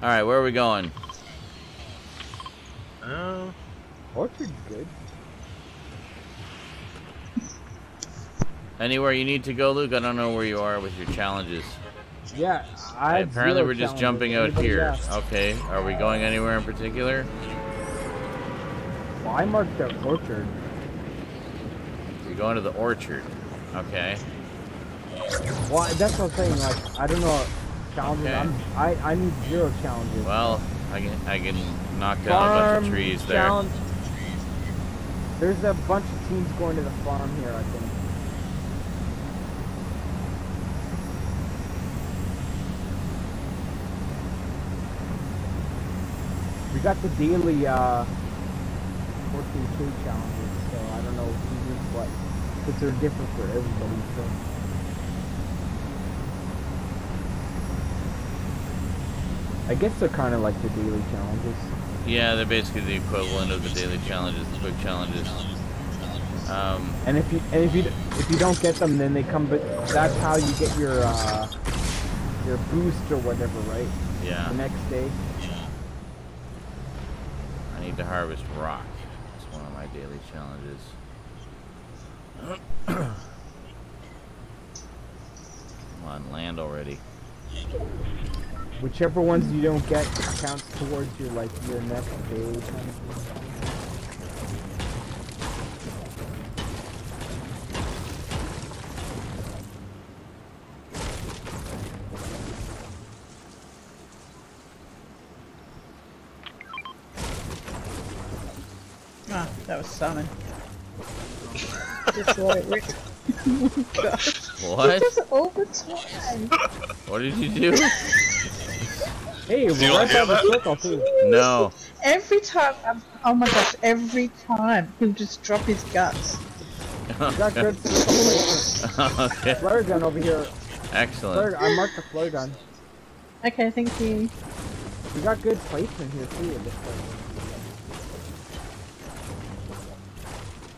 All right, where are we going? Uh, Orchard's good. Anywhere you need to go, Luke? I don't know where you are with your challenges. Yeah, I Apparently, we're just jumping out here. else? Okay, are we going anywhere in particular? Well, I marked out Orchard. You're going to the orchard. Okay. Well, that's what I'm saying. Like, I don't know challenges. Okay. I'm, I I need zero challenges. Well, I can I can knock down a bunch of trees there. There's a bunch of teams going to the farm here. I think. We got the daily uh, 14K challenges, so I don't know who needs what, because they're different for everybody. So. I guess they're kind of like the daily challenges. Yeah, they're basically the equivalent of the daily challenges, the quick challenges. Um, And if you and if you if you don't get them, then they come. But that's how you get your uh, your boost or whatever, right? yeah. The next day. I need to harvest rock. It's one of my daily challenges. Come on, land already. Whichever ones you don't get counts towards your like your next day kind of thing. Ah, that was salmon. Just let it rip. God. What? Just all the time. What did you do? Hey, you we're not right hear by the that? circle too. No. Every time, um, oh my gosh, every time he'll just drop his guts. We got good circle okay. flare gun over here. Excellent. Flare, I marked the flare gun. Okay, thank you. We got good placement here too. It looks like.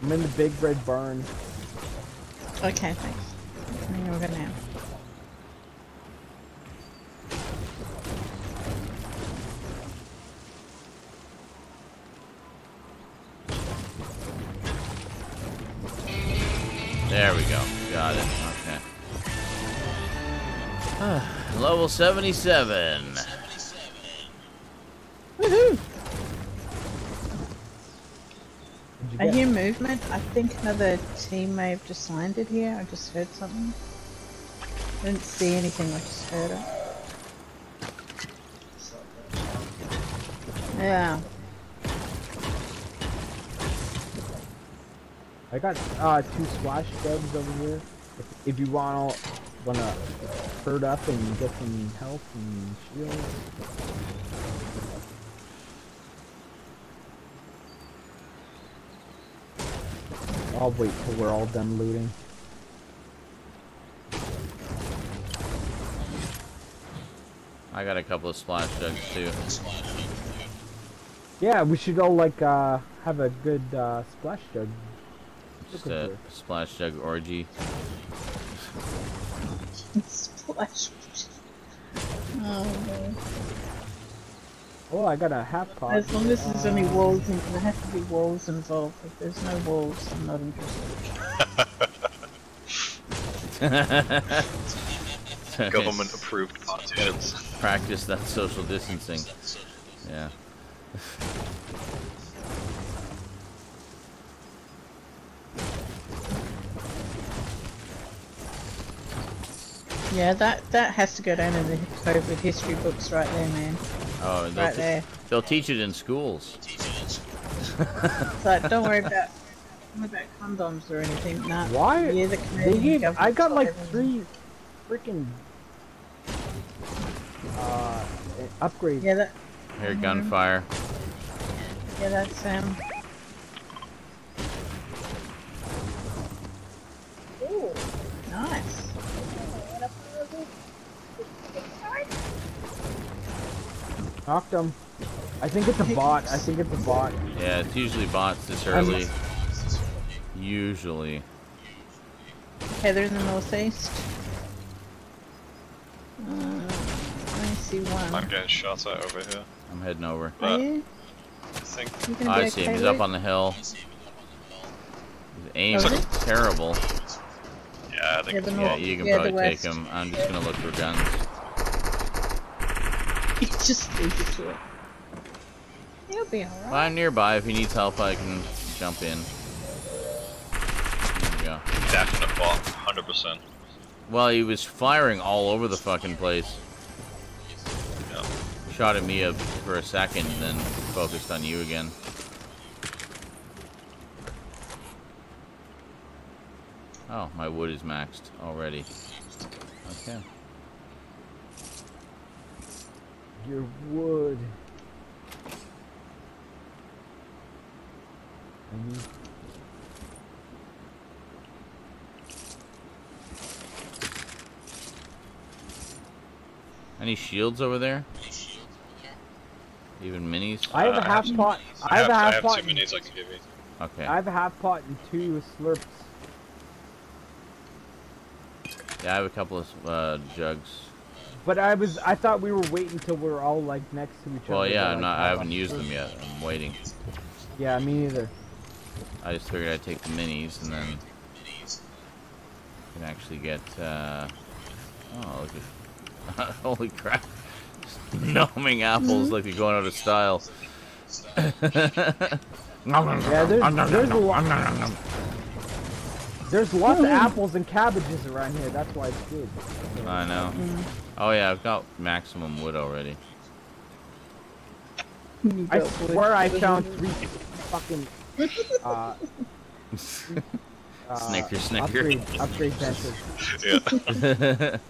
I'm in the big red barn. Okay, thanks. Level 77. Woohoo! Did you I hear movement. I think another team may have just landed here. I just heard something. I didn't see anything, I just heard it. Yeah. I got uh, two splash jugs over here. If, if you want to wanna herd up and get some health and shields. I'll wait till we're all done looting. I got a couple of splash jugs too. Yeah, we should all like uh, have a good uh, splash jug. Just a splash jug orgy. Splash. Oh, no. Oh, I got a half pot. As long as there's only Uh, walls, and there have to be walls involved. If there's no walls, I'm not interested. government approved partitions. Practice that social distancing. Yeah. Yeah, that that has to go down in the COVID history books right there, man. Oh, they'll, Right there. they'll teach it in schools. It's like, don't worry about don't worry about condoms or anything. Nah. Why? Yeah, the They gave. I got like three freaking uh upgrades. Yeah, that Here, gunfire. yeah, that's um. Ooh, nice. Knocked him. I think it's a bot. I think it's a bot. Yeah, it's usually bots this I'm- early. Usually. Heather in the northeast. Uh, let me see one. I'm getting shots at over here. I'm heading over. Are but- you? I think You gonna I see him. He's up on the hill. His aim is is terrible. yeah, I think Yeah, the Yeah, you can yeah, probably take him. I'm just gonna look for guns. You just leave it to it. He'll be alright. I'm nearby. If he needs help, I can jump in. There we go. definite bot, hundred percent. Well, he was firing all over the fucking place. Yeah. Shot at me up for a second, then focused on you again. Oh, my wood is maxed already. Okay. Your wood. I need Any shields over there? Even minis? I have Uh, a I half have- pot. I have, a I half have pot. two minis I can give you. Okay. I have a half pot and two slurps. Yeah, I have a couple of uh, jugs. But I was I thought we were waiting until we are all like next to each other. Well, yeah, I'm like, not. I have haven't used them yet. I'm waiting. Yeah, me neither. I just figured I'd take the minis and then can actually get. Uh, oh, look at holy crap! Numbing apples like they're going out of style. Yeah, there's, there's a lot. There's lots of apples and cabbages around here. That's why it's good. I know. Oh yeah, I've got maximum wood already. I swear I found three fucking uh, uh Snicker, snicker. upgrade upgrade benches. Yeah.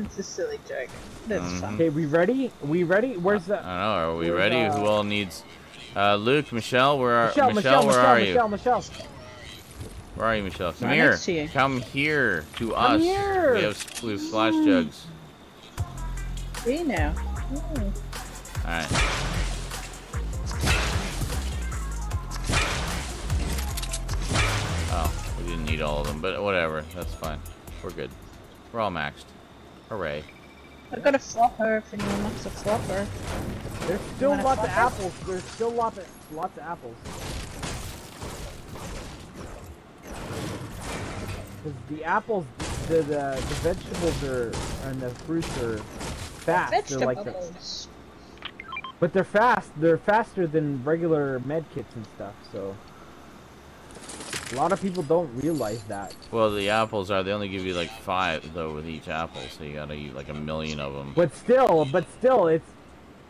It's a silly joke. That's Mhm. fun. Okay, we ready? We ready? Where's I the don't know. Are we ready? uh, Who all needs? Uh, Luke, Michelle, where are Michelle? Michelle? Michelle, where Michelle, are you? Michelle, Michelle. Where are you, Michelle? Come Right here. next to you. Come here to Come us. here. We have blue have splash jugs. See now. Ooh. All right. Oh, we didn't need all of them, but whatever. That's fine. We're good. We're all maxed. Hooray. I got a flopper if anyone wants a flopper. There's still wanna lots of apples. There's still lots of lots of apples. 'Cause the apples, the, the the vegetables are and the fruits are fast. They're like the, Vegetables. but they're fast. They're faster than regular med kits and stuff. So a lot of people don't realize that. Well, the apples are. They only give you like five though with each apple, so you gotta eat like a million of them. But still, but still, it's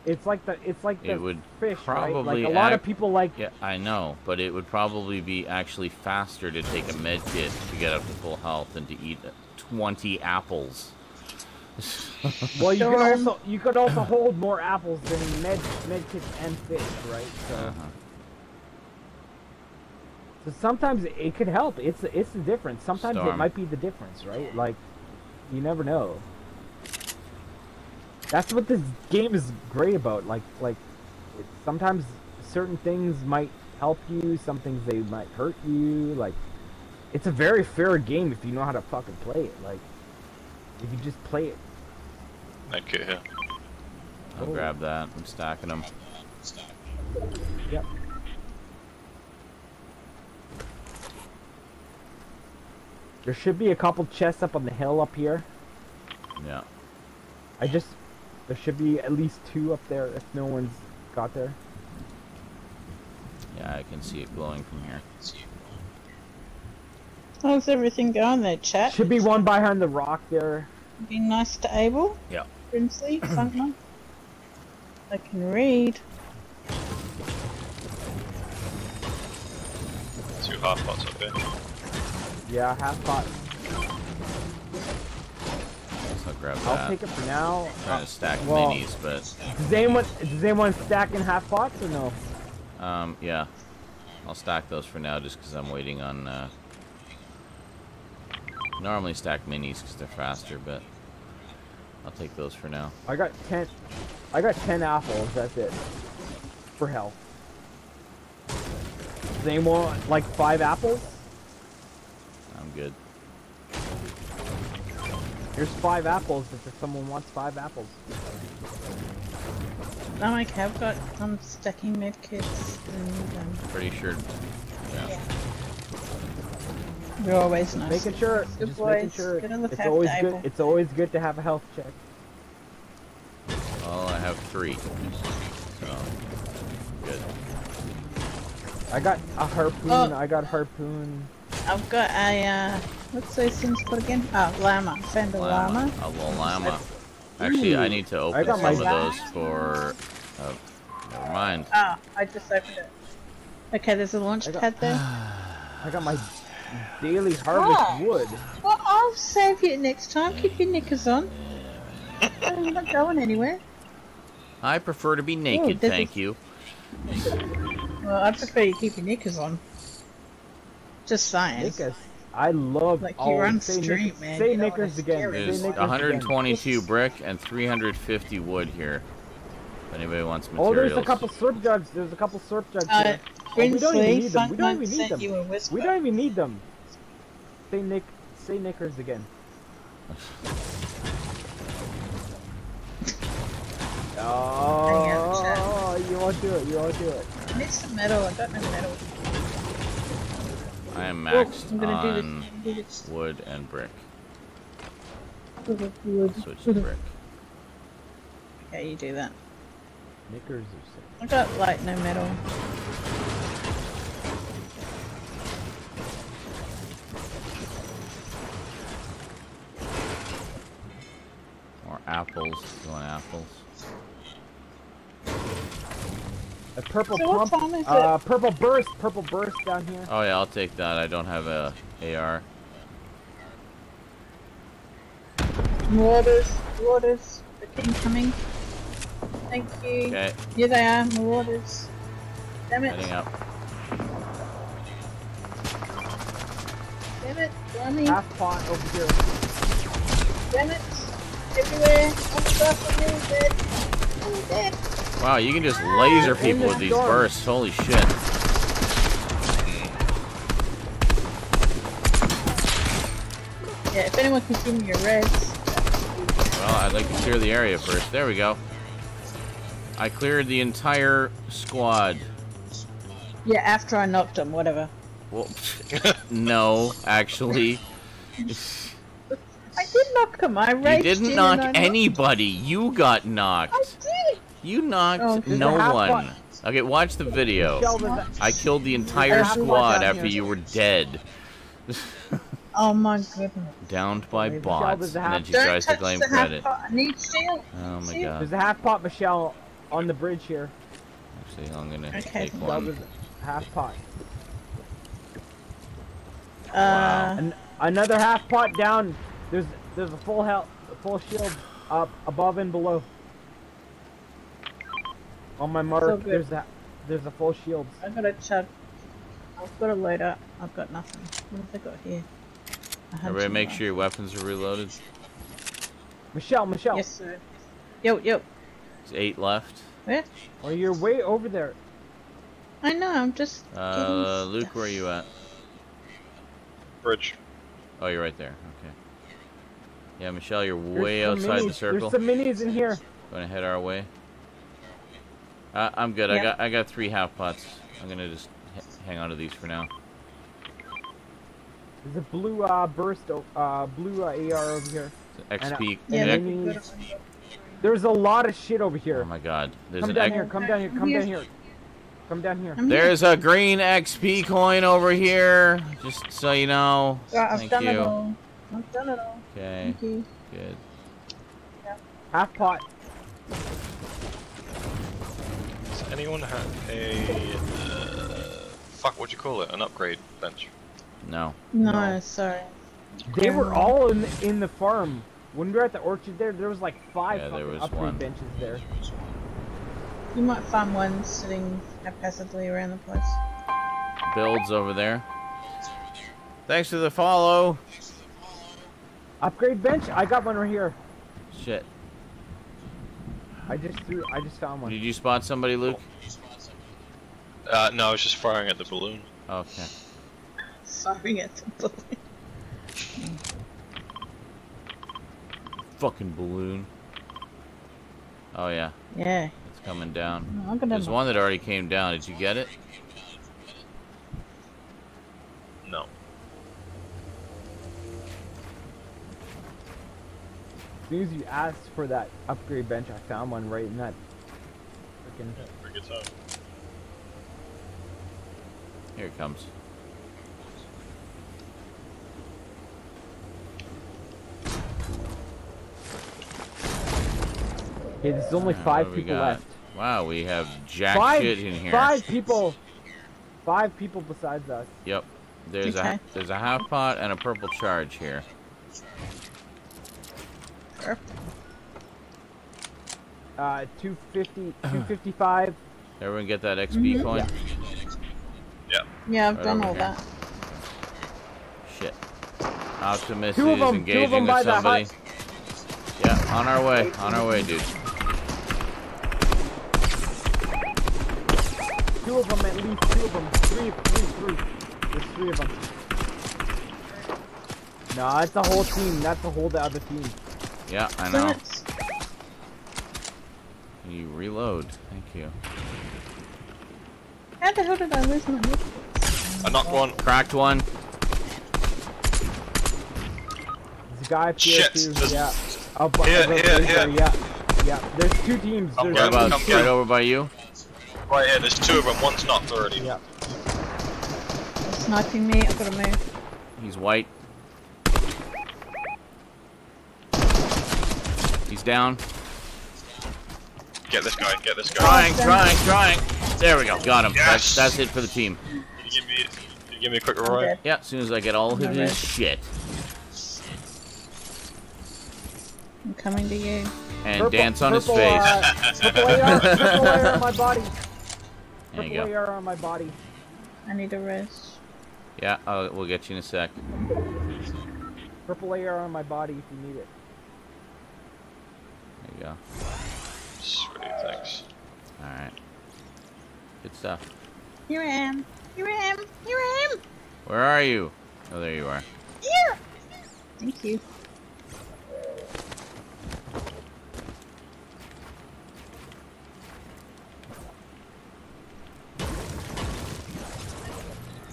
it's like the it's like the It would fish, right? probably Like a lot of people like Yeah, I know, but it would probably be actually faster to take a med kit to get up to full health than to eat 20 apples. Well, you could also you could also hold more apples than med med kits and fish, right? So, Uh-huh. so sometimes it could help. It's it's the difference. Sometimes it might be the difference, right? Like you never know. That's what this game is great about. Like like it, sometimes certain things might help you, some things they might hurt you. Like it's a very fair game if you know how to fucking play it. Like if you just play it. Medkit here. I'll Oh. grab that. I'm stacking them. Yep. There should be a couple chests up on the hill up here. Yeah. I just there should be at least two up there if no one's got there. Yeah, I can see it glowing from here. How's everything going there, chat? Should be one behind the rock there. Be nice to Abel. Yeah. Brimsley, Funkman. I can read. Two half pots up there. Yeah, half pot. So I'll grab I'll take it for now. I'm trying to stack well- minis, but Does anyone does anyone stacking half pots or no? um, yeah. I'll stack those for now just because I'm waiting on. Uh... Normally stack minis because they're faster, but I'll take those for now. I got ten I got ten apples, that's it. For health. Does anyone want like five apples? I'm good. Here's five apples if someone wants five apples. No, I have got um stacking medkits and um, Pretty sure. Yeah. they're always nice. Making sure, Good just making sure. Gonna look It's after always good. Abel. It's always good to have a health check. Well, I have three. So, good. I got a harpoon. Oh. I got harpoon. I've got a uh, what's those things called again? Oh, llama. Found a llama. A uh, little llama. Actually, I need to open some my- of those for. Oh, never mind. Oh, I just opened it. Okay, there's a launch got- pad there. I got my daily oh. harvest Oh. wood. Well, I'll save you next time. Keep your knickers on. I'm not going anywhere. I prefer to be oh, naked, this thank is- you. Well, I prefer you keep your knickers on. Just saying. Knickers. I love. Like, you're oh, on say stream, knick- man. Say You know knickers what's again. Say There's knickers again. 122 brick and 350 wood here. If anybody wants materials. Oh, there's a couple slurp jugs. There's a couple slurp jugs Uh, here. Oh, we don't even need them. We don't even need them. you a whisper. We don't even need them. Say Nick. Say knickers again. Oh, you won't do it. You won't do it. I need some metal. I got no metal. I am Oh, maxed I'm gonna do this. on I'm gonna do this. wood and brick. Wood. Switch to brick. Okay, you do that. Knickers are sick. I got like no metal. More apples. You want apples? A purple So what pump. time is it? uh, purple burst. Purple burst down here. Oh yeah, I'll take that. I don't have a AR. Marauders. Marauders. The incoming. Thank you. Okay, Here they are, marauders. Damn it. heading up. Damn it. Dummy. Half pot over here. Damn it. Everywhere. My gosh, I'm dead. I'm dead. Wow, you can just laser people with these bursts. Holy shit. Yeah, if anyone can give me your reds. Well, I'd like to clear the area first. There we go. I cleared the entire squad. Yeah, after I knocked them, whatever. Well, no, actually. I did knock them. I You raged didn't knock and I knocked- anybody. You got knocked. Did. You knocked Oh, no one. pot. Okay, watch the video. Michelle, there's a- I killed the entire There's a half pot squad after you were dead. Oh my goodness. Downed by Michelle, bots. And then she Don't tries to touch claim credit. pot. I need steel. Oh my god. There's a half pot Michelle on the bridge here. Actually, I'm gonna Okay. take Michelle, one. there's half pot. Uh, And another half pot down. There's there's a full health, a full shield up above and below. On my mark, good. there's that. There's a full shield. I got a chug. I've got a load up. I've got nothing. What have I got here? I have Everybody make more. sure your weapons are reloaded. Michelle, Michelle, Yes, sir. Yo, yo. There's eight left. Where? oh, you're way over there. I know, I'm just. Uh, Luke, stuff. where are you at? Bridge. Oh, you're right there. Okay. Yeah, Michelle, you're There's way some outside the circle. There's some minis in here. Gonna head our way. Uh, I'm good. I got I got three half pots. I'm gonna just hang on to these for now. There's a blue uh burst, o- uh blue uh, AR over here. XP. And, uh, Yeah, an and look, then we've Ex- got a- There's a lot of shit over here. Oh my god. There's come an down here. Come down here. Come down here. Come down here. There's a green XP coin over here. Just so you know. Right, I've Thank done it all. I've done it all. Okay. Thank you. Good. Half pot. Anyone have a uh, fuck? What do you call it? An upgrade bench? No. No, No. sorry. They were all in the, in the farm. When we were at the orchard there, there was like five Yeah, there was upgrade one. benches there. You might find one sitting haphazardly around the place. Builds over there. Thanks for the follow. Upgrade bench? I got one right here. Shit. I just threw. I just found one. Did you spot somebody, Luke? Uh, no, I was just firing at the balloon. Okay. Sorry, at the bullet. fucking balloon. Oh yeah, Yeah. it's coming down. I'm gonna. There's one that already came down. Did you get it? No. As soon as you asked for that upgrade bench, I found one right in that freaking. Yeah, bring it up. Here it comes. Okay, there's only Alright, five what do we people got? left. Wow, we have jack Five, shit in here. five people. Five people besides us. Yep. There's Okay. a there's a half pot and a purple charge here. Uh, 250, 255. Everyone get that XP Mhm. coin? Yeah. Yeah, I've Right done all here. that. Shit. Optimus Two is them, two of engaging them by with the somebody. hut. Yeah, on our way. On our way, dude. Two of them at least. Two of them. Three, three, three. There's three of them. No, that's the whole team. That's the whole the other team. Yeah, I know. it's- You reload. Thank you. How the hell did I lose my head? I knocked one. Cracked one. There's a guy up here Shit, too. there's- Yeah. Up, up Here, up here, here. Yeah. Yeah. There's two teams. I'm There's Right, Come, about, two. right over by you. Right here, there's two of them. One's knocked already. Yeah. They're sniping me. I've got to move. He's white. Down. Get this guy. Get this guy. Trying, trying, trying. There we go. Got him. That's Yes. that's it for the team. Can you give me, can you give me a quick I'm revive? dead. Yeah, as soon as I get all of Okay. his shit. I'm coming to you. And Purple- dance on his purple, face. uh, purple AR, purple AR on my body. there you Purple go. AR on my body. I need a rest. Yeah, uh, we'll get you in a sec. Purple AR on my body if you need it. There you go. Sweet, thanks. Alright. Good stuff. Here I am. Here I am. Here I am. Where are you? Oh, there you are. Here. Thank you.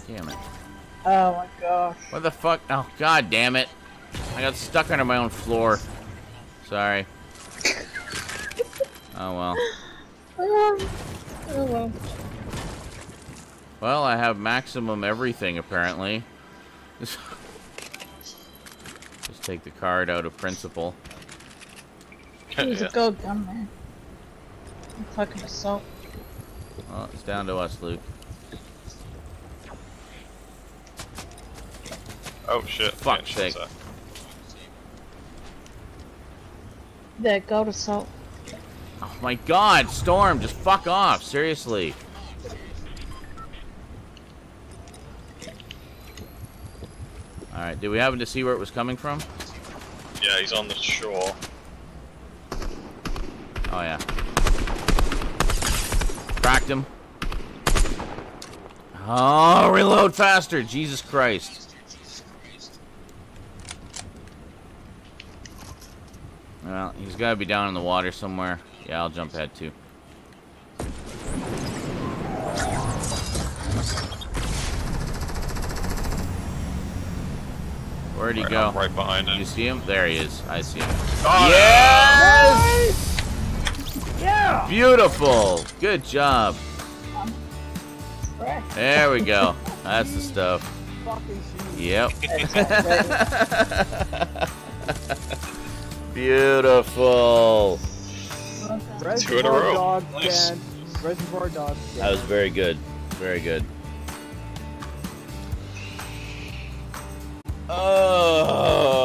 Damn it. Oh my gosh. What the fuck? Oh, god damn it. I got stuck under my own floor. Sorry. Oh well. Oh, oh well. Well, I have maximum everything apparently. Just take the card out of principle. There's Yeah. a gold gun there. I'm fucking assault. Well, it's down to us, Luke. Oh shit. Fuck Yeah, shit's sake. up. There, gold assault. Oh my god, Storm, just fuck off, seriously. Alright, did we happen to see where it was coming from? Yeah, he's on the shore. Oh yeah. Cracked him. Oh, reload faster, Jesus Christ. Well, he's gotta be down in the water somewhere. Yeah, I'll jump ahead too. Where'd he Right, go? I'm right behind him. You see him? There he is. I see him. Oh, Yes! Yeah! Beautiful. Good job. There we go. That's the stuff. Yep. Beautiful. Two in a Reservoir row. Dogs Nice. stand. Reservoir dogs stand. That was very good. Very good. Oh.